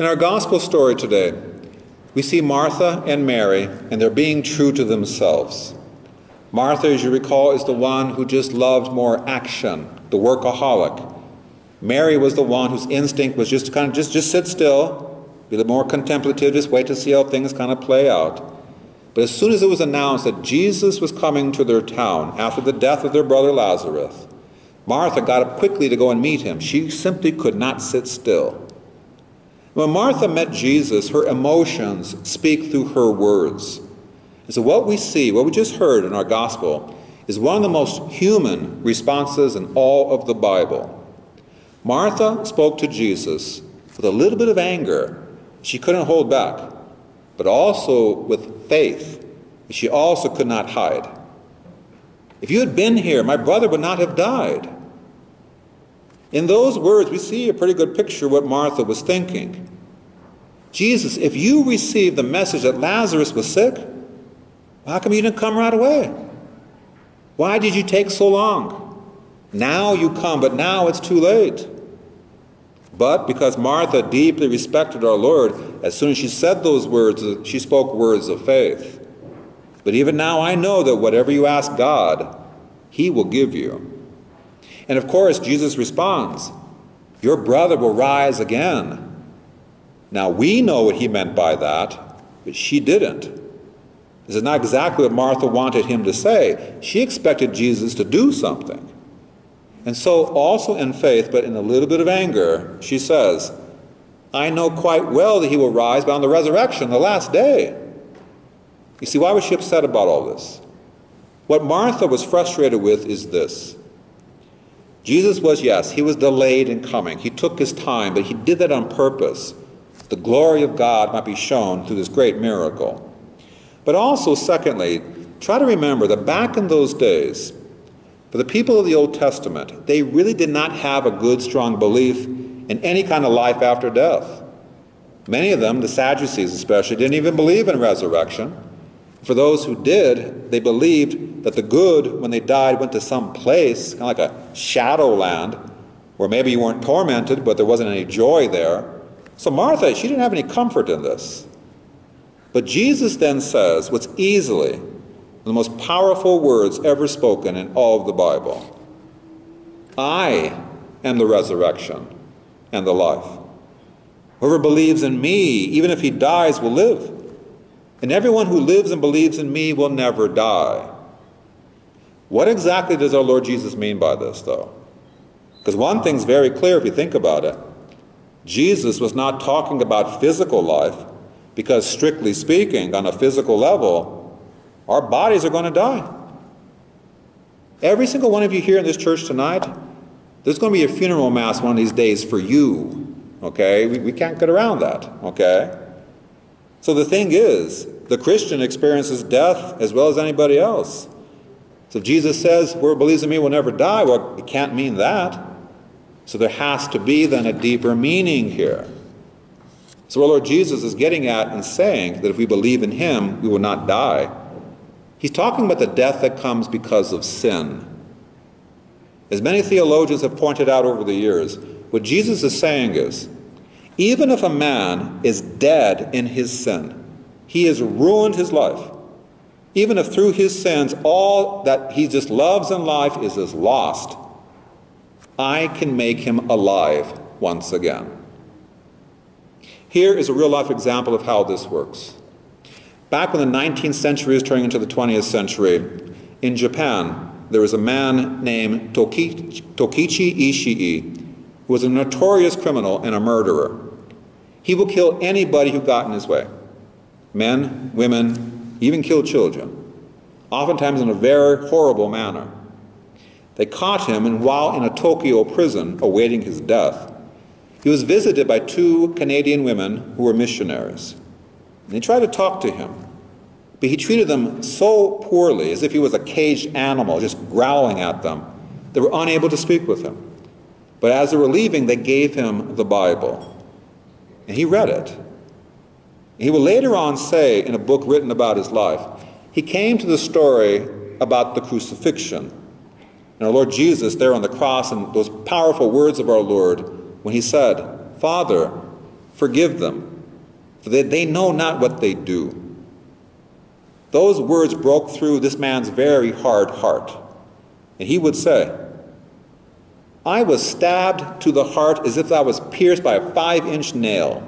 In our gospel story today, we see Martha and Mary, and they're being true to themselves. Martha, as you recall, is the one who just loved more action, the workaholic. Mary was the one whose instinct was just to kind of just, just sit still, be a little more contemplative, just wait to see how things kind of play out. But as soon as it was announced that Jesus was coming to their town after the death of their brother Lazarus, Martha got up quickly to go and meet him. She simply could not sit still. When Martha met Jesus, her emotions speak through her words. And so, what we see, what we just heard in our gospel, is one of the most human responses in all of the Bible. Martha spoke to Jesus with a little bit of anger she couldn't hold back, but also with faith she also could not hide. If you had been here, my brother would not have died. In those words, we see a pretty good picture of what Martha was thinking. Jesus, if you received the message that Lazarus was sick, how come you didn't come right away? Why did you take so long? Now you come, but now it's too late. But because Martha deeply respected our Lord, as soon as she said those words, she spoke words of faith. But even now I know that whatever you ask God, He will give you. And of course, Jesus responds, Your brother will rise again. Now we know what he meant by that, but she didn't. This is not exactly what Martha wanted him to say. She expected Jesus to do something. And so, also in faith, but in a little bit of anger, she says, I know quite well that he will rise, but on the resurrection, the last day. You see, why was she upset about all this? What Martha was frustrated with is this Jesus was, yes, he was delayed in coming. He took his time, but he did that on purpose. The glory of God might be shown through this great miracle. But also, secondly, try to remember that back in those days, for the people of the Old Testament, they really did not have a good, strong belief in any kind of life after death. Many of them, the Sadducees especially, didn't even believe in resurrection. For those who did, they believed that the good, when they died, went to some place, kind of like a shadow land, where maybe you weren't tormented, but there wasn't any joy there. So Martha, she didn't have any comfort in this. But Jesus then says what's easily the most powerful words ever spoken in all of the Bible I am the resurrection and the life. Whoever believes in me, even if he dies, will live. And everyone who lives and believes in me will never die. What exactly does our Lord Jesus mean by this, though? Because one thing's very clear if you think about it Jesus was not talking about physical life, because strictly speaking, on a physical level, our bodies are going to die. Every single one of you here in this church tonight, there's going to be a funeral mass one of these days for you. Okay? We, we can't get around that. Okay? So the thing is, the Christian experiences death as well as anybody else. So if Jesus says, whoever believes in me will never die, well, it can't mean that. So there has to be then a deeper meaning here. So our Lord Jesus is getting at and saying that if we believe in him, we will not die. He's talking about the death that comes because of sin. As many theologians have pointed out over the years, what Jesus is saying is even if a man is dead in his sin, he has ruined his life. Even if through his sins all that he just loves in life is as lost, I can make him alive once again. Here is a real life example of how this works. Back when the 19th century was turning into the 20th century, in Japan, there was a man named Tokichi Ishii who was a notorious criminal and a murderer. He will kill anybody who got in his way men, women, even kill children, oftentimes in a very horrible manner. They caught him, and while in a Tokyo prison awaiting his death, he was visited by two Canadian women who were missionaries. And they tried to talk to him, but he treated them so poorly, as if he was a caged animal, just growling at them. They were unable to speak with him. But as they were leaving, they gave him the Bible. And he read it. He will later on say in a book written about his life, he came to the story about the crucifixion. And our Lord Jesus, there on the cross, and those powerful words of our Lord, when he said, Father, Forgive them, for they, they know not what they do. Those words broke through this man's very hard heart. And he would say, I was stabbed to the heart as if I was pierced by a five inch nail.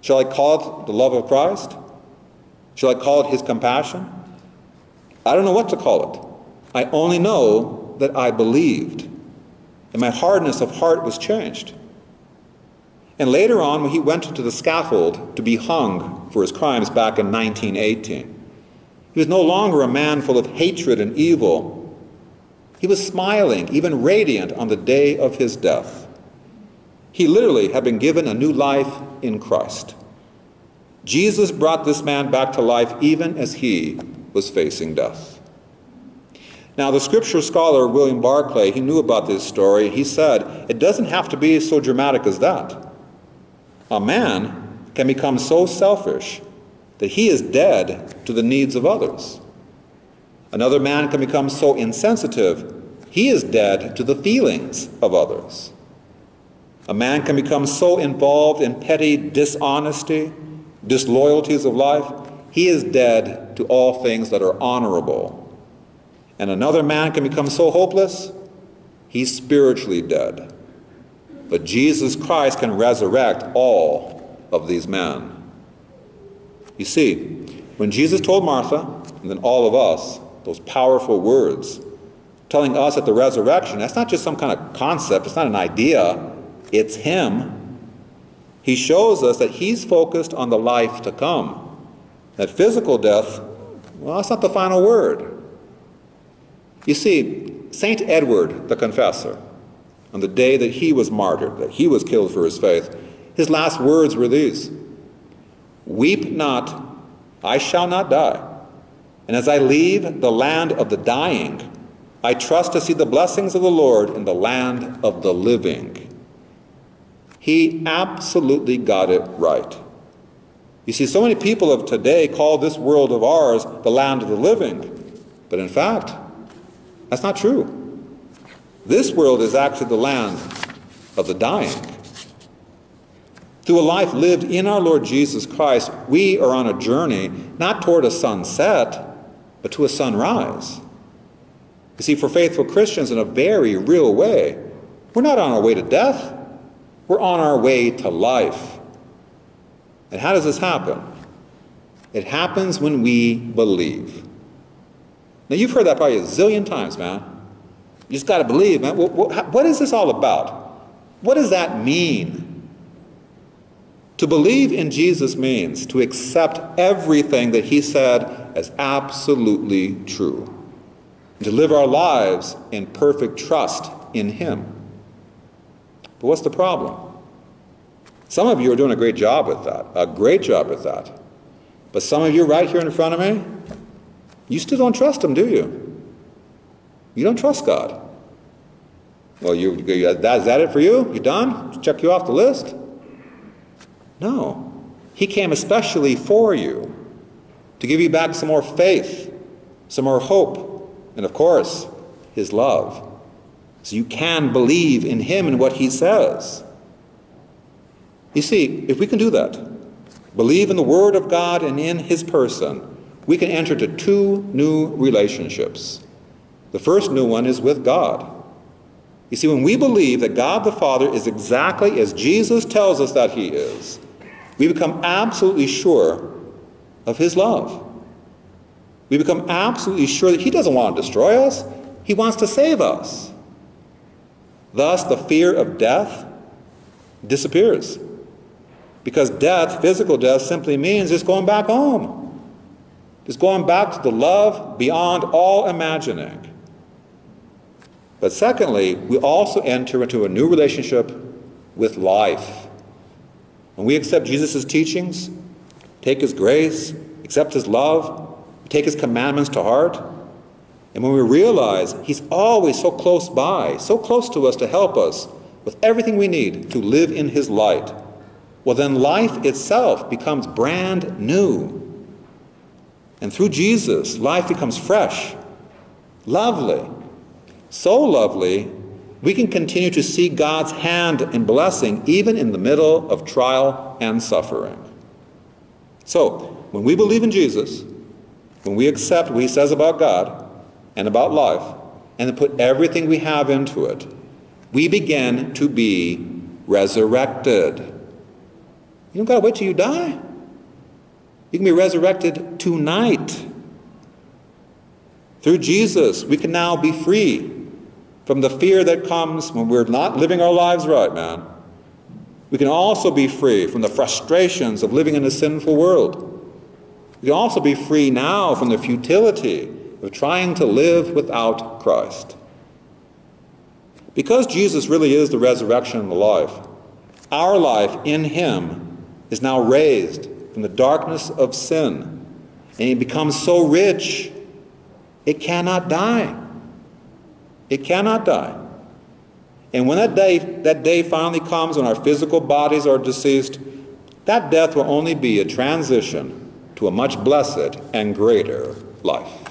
Shall I call it the love of Christ? Shall I call it his compassion? I don't know what to call it. I only know that I believed, and my hardness of heart was changed. And later on, when he went to the scaffold to be hung for his crimes back in 1918, he was no longer a man full of hatred and evil. He was smiling, even radiant, on the day of his death. He literally had been given a new life in Christ. Jesus brought this man back to life even as he was facing death. Now, the scripture scholar William Barclay, he knew about this story. He said, it doesn't have to be so dramatic as that. A man can become so selfish that he is dead to the needs of others. Another man can become so insensitive, he is dead to the feelings of others. A man can become so involved in petty dishonesty, disloyalties of life, he is dead to all things that are honorable. And another man can become so hopeless, he's spiritually dead. But Jesus Christ can resurrect all of these men. You see, when Jesus told Martha, and then all of us, those powerful words, telling us at the resurrection, that's not just some kind of concept, it's not an idea, it's Him. He shows us that He's focused on the life to come. That physical death, well, that's not the final word. You see, St. Edward the Confessor, on the day that he was martyred, that he was killed for his faith, his last words were these Weep not, I shall not die. And as I leave the land of the dying, I trust to see the blessings of the Lord in the land of the living. He absolutely got it right. You see, so many people of today call this world of ours the land of the living. But in fact, that's not true. This world is actually the land of the dying. Through a life lived in our Lord Jesus Christ, we are on a journey not toward a sunset, but to a sunrise. You see, for faithful Christians, in a very real way, we're not on our way to death, we're on our way to life. And how does this happen? It happens when we believe. Now, you've heard that probably a zillion times, man. You just got to believe, man. What, what, what is this all about? What does that mean? To believe in Jesus means to accept everything that he said as absolutely true, and to live our lives in perfect trust in him. But what's the problem? Some of you are doing a great job with that, a great job with that. But some of you right here in front of me, you still don't trust Him, do you? You don't trust God. Well, you—that is that it for you? You done? Check you off the list? No. He came especially for you to give you back some more faith, some more hope, and of course, His love. So you can believe in Him and what He says. You see, if we can do that, believe in the Word of God and in His person, we can enter into two new relationships. The first new one is with God. You see, when we believe that God the Father is exactly as Jesus tells us that He is, we become absolutely sure of His love. We become absolutely sure that He doesn't want to destroy us, He wants to save us. Thus, the fear of death disappears. Because death, physical death, simply means just going back home. Just going back to the love beyond all imagining. But secondly, we also enter into a new relationship with life. When we accept Jesus' teachings, take his grace, accept his love, take his commandments to heart, and when we realize he's always so close by, so close to us to help us with everything we need to live in his light, well, then life itself becomes brand new. And through Jesus, life becomes fresh, lovely, so lovely we can continue to see God's hand in blessing even in the middle of trial and suffering. So, when we believe in Jesus, when we accept what he says about God and about life, and put everything we have into it, we begin to be resurrected. You don't got to wait till you die. You can be resurrected tonight. Through Jesus, we can now be free from the fear that comes when we're not living our lives right, man. We can also be free from the frustrations of living in a sinful world. We can also be free now from the futility of trying to live without Christ. Because Jesus really is the resurrection and the life, our life in Him is now raised from the darkness of sin, and He becomes so rich, it cannot die. It cannot die. And when that day, that day finally comes when our physical bodies are deceased, that death will only be a transition to a much blessed and greater life.